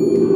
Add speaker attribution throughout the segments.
Speaker 1: you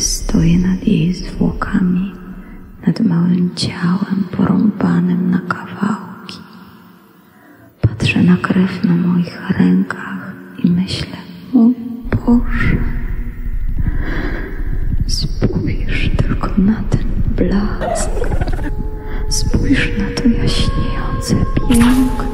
Speaker 1: stoję nad jej zwłokami, nad małym ciałem porąbanym na na krew na moich rękach i myślę, o Boże, spójrz tylko na ten blask. Spójrz na to jaśniejące piękno.